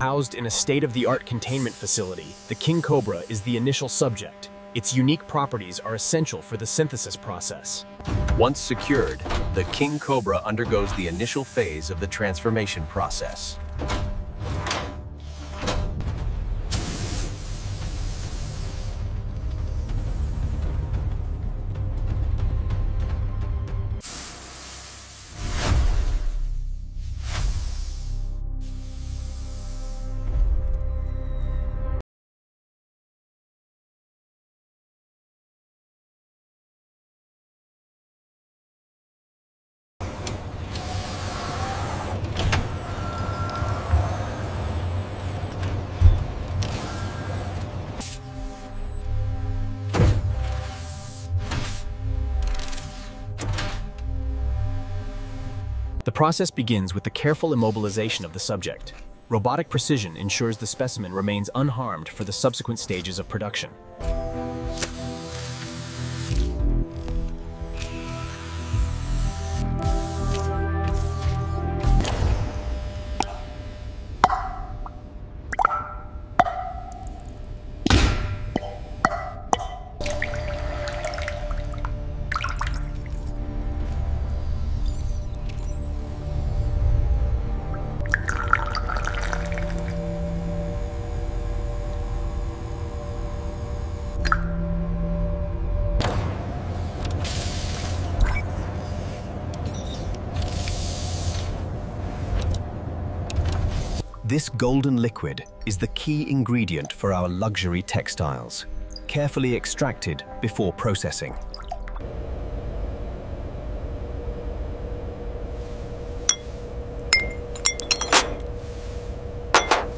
Housed in a state-of-the-art containment facility, the king cobra is the initial subject. Its unique properties are essential for the synthesis process. Once secured, the king cobra undergoes the initial phase of the transformation process. Process begins with the careful immobilization of the subject. Robotic precision ensures the specimen remains unharmed for the subsequent stages of production. This golden liquid is the key ingredient for our luxury textiles, carefully extracted before processing.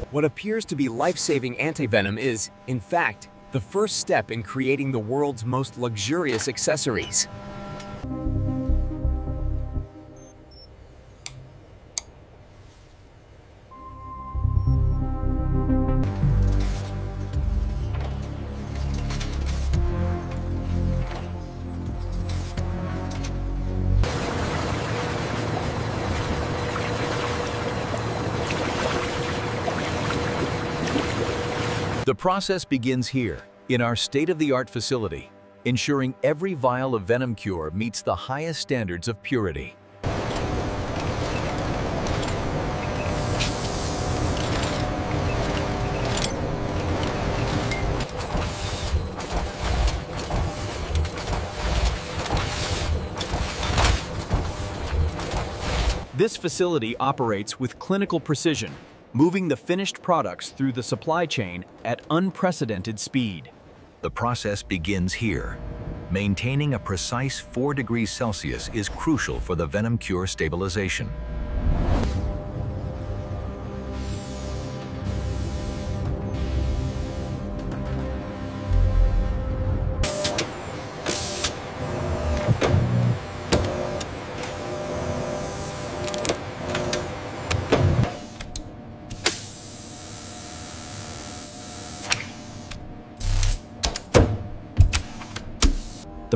What appears to be life-saving antivenom is, in fact, the first step in creating the world's most luxurious accessories. The process begins here, in our state-of-the-art facility, ensuring every vial of Venom Cure meets the highest standards of purity. This facility operates with clinical precision, moving the finished products through the supply chain at unprecedented speed. The process begins here. Maintaining a precise 4 degrees Celsius is crucial for the Venom Cure stabilization.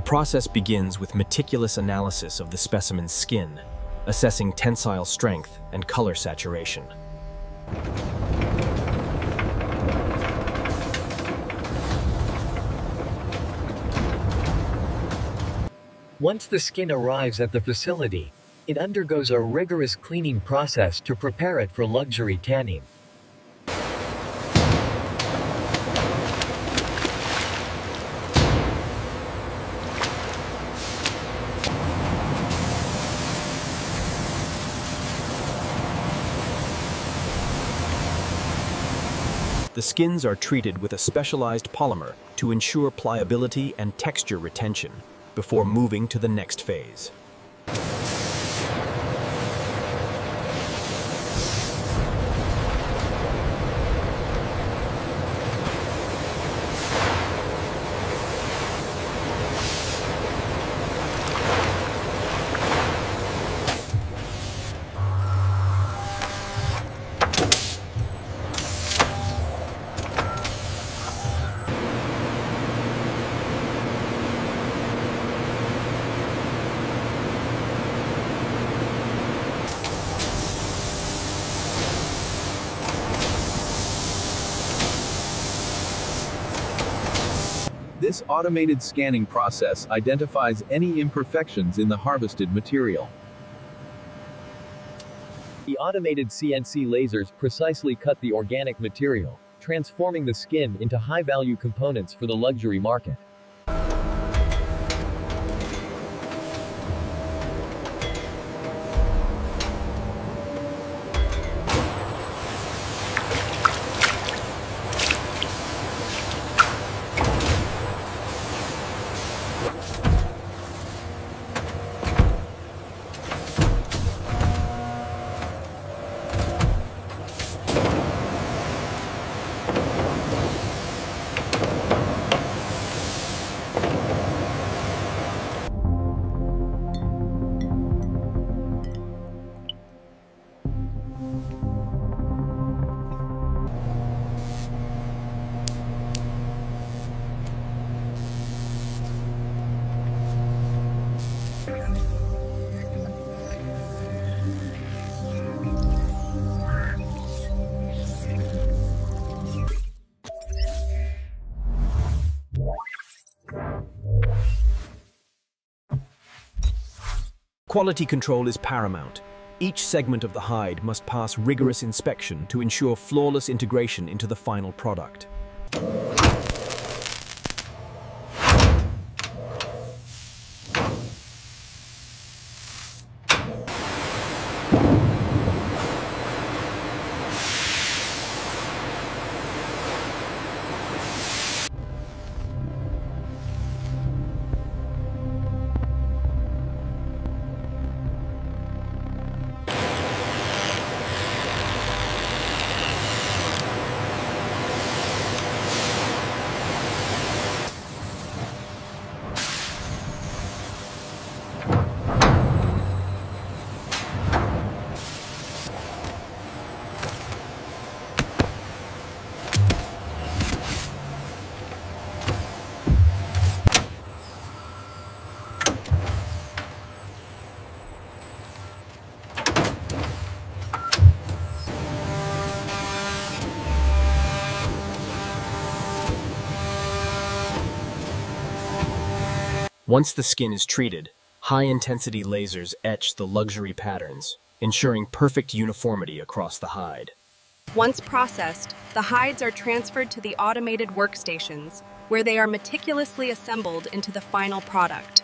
Process begins with meticulous analysis of the specimen's skin, assessing tensile strength and color saturation. Once the skin arrives at the facility, it undergoes a rigorous cleaning process to prepare it for luxury tanning. The skins are treated with a specialized polymer to ensure pliability and texture retention before moving to the next phase. This automated scanning process identifies any imperfections in the harvested material. The automated CNC lasers precisely cut the organic material, transforming the skin into high-value components for the luxury market. Quality control is paramount. Each segment of the hide must pass rigorous inspection to ensure flawless integration into the final product. Once the skin is treated, high-intensity lasers etch the luxury patterns, ensuring perfect uniformity across the hide. Once processed, the hides are transferred to the automated workstations, where they are meticulously assembled into the final product.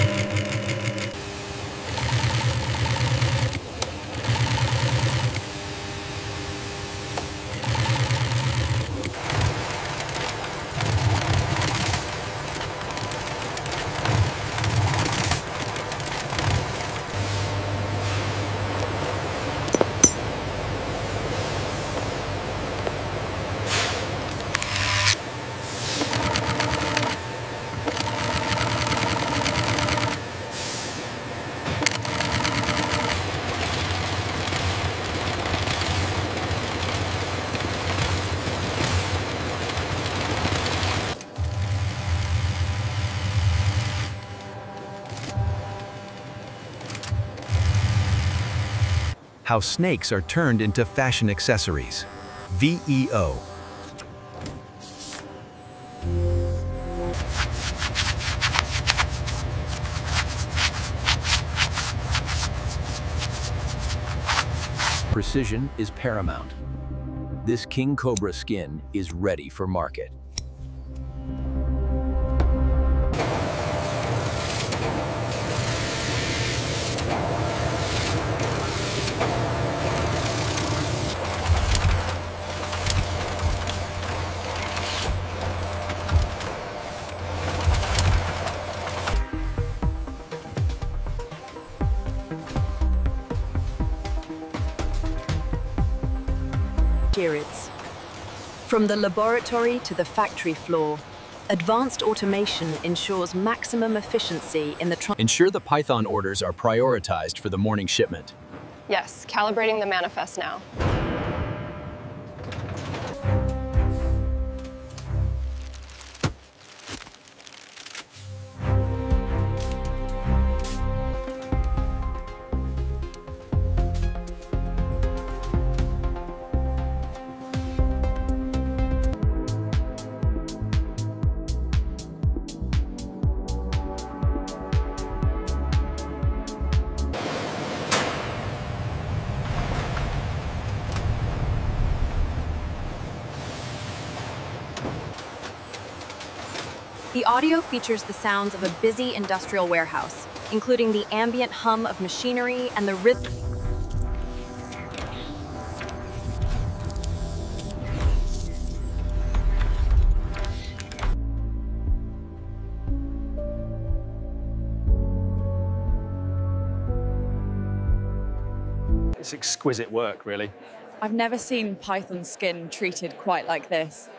How snakes are turned into fashion accessories. VEO. Precision is paramount. This king cobra skin is ready for market. Girids. From the laboratory to the factory floor, advanced automation ensures maximum efficiency in the Ensure the Python orders are prioritized for the morning shipment. Yes, calibrating the manifest now. The audio features the sounds of a busy industrial warehouse, including the ambient hum of machinery and the rhythm. It's exquisite work, really. I've never seen python skin treated quite like this.